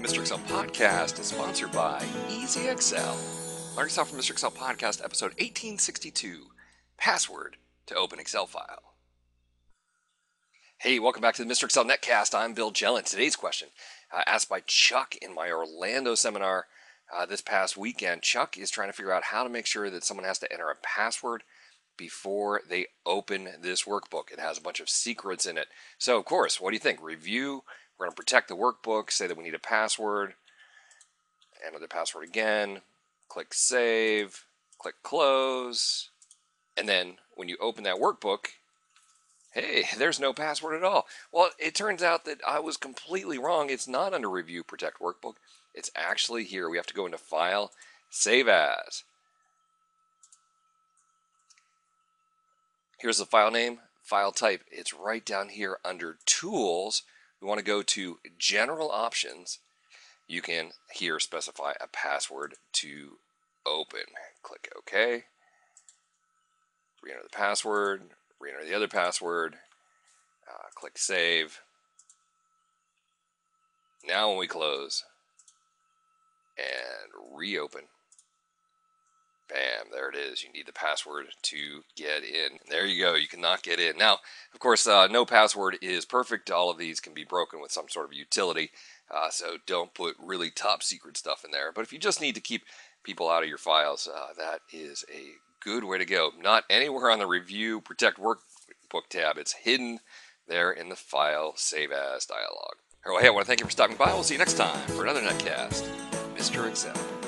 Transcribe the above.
The Mr. Excel podcast is sponsored by Easy-XL. Learn Excel from Mr. Excel podcast, episode 1862 Password to Open Excel File. Hey, welcome back to the Mr. Excel Netcast. I'm Bill Jelen. Today's question, uh, asked by Chuck in my Orlando seminar uh, this past weekend. Chuck is trying to figure out how to make sure that someone has to enter a password before they open this workbook. It has a bunch of secrets in it. So, of course, what do you think? Review. We're going to protect the workbook, say that we need a password, enter the password again, click Save, click Close, and then when you open that workbook, hey, there's no password at all. Well, it turns out that I was completely wrong. It's not under Review Protect Workbook. It's actually here. We have to go into File, Save As. Here's the file name, file type. It's right down here under Tools. We want to go to General Options. You can here specify a password to open. Click OK. Re-enter the password. Re-enter the other password. Uh, click Save. Now when we close and reopen, Bam, there it is. You need the password to get in. There you go. You cannot get in. Now, of course, uh, no password is perfect. All of these can be broken with some sort of utility. Uh, so don't put really top secret stuff in there. But if you just need to keep people out of your files, uh, that is a good way to go. Not anywhere on the Review Protect Workbook tab. It's hidden there in the File Save As dialog. Well, hey, I want to thank you for stopping by. We'll see you next time for another netcast. Mr. Excel.